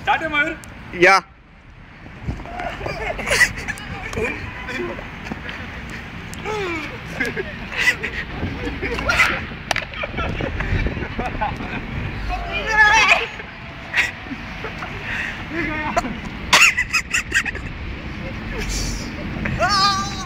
Start hem maar. Ja. Ah!